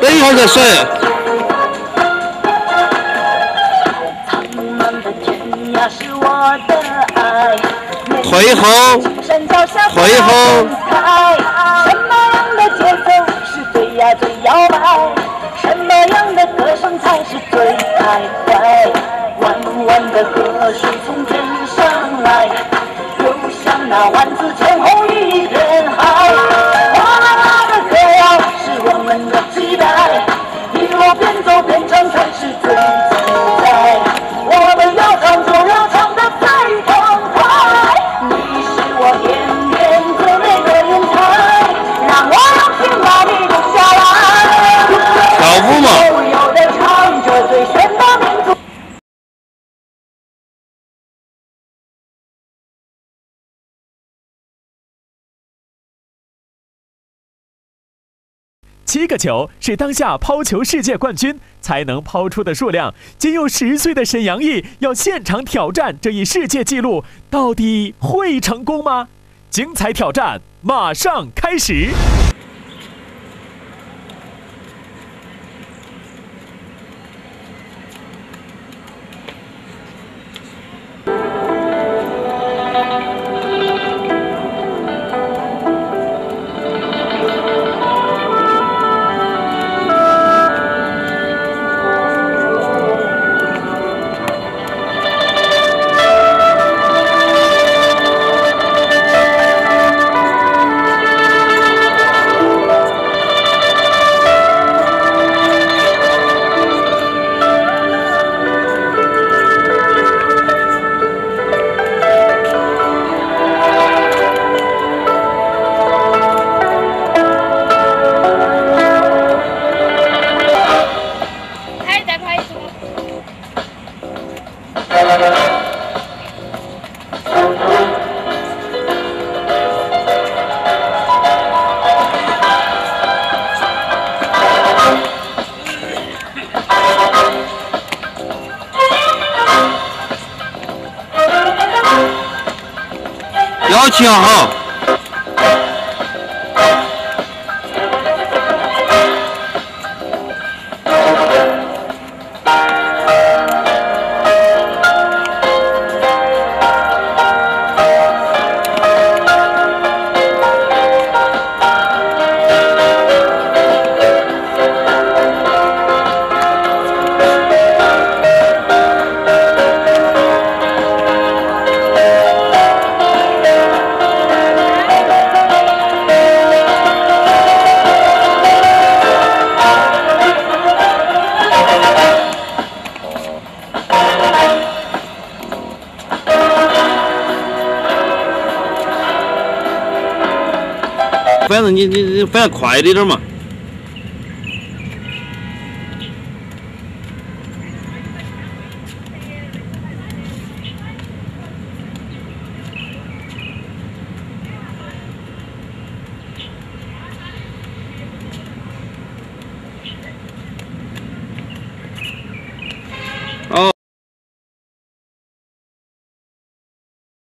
等一会儿再甩。退后，退后。什么样的节奏是最呀最摇摆？什么样的歌声才是最开怀？弯弯的七个球是当下抛球世界冠军才能抛出的数量。仅有十岁的沈阳毅要现场挑战这一世界纪录，到底会成功吗？精彩挑战马上开始！还是再拍一次表情好。反正你你你反正快一点嘛。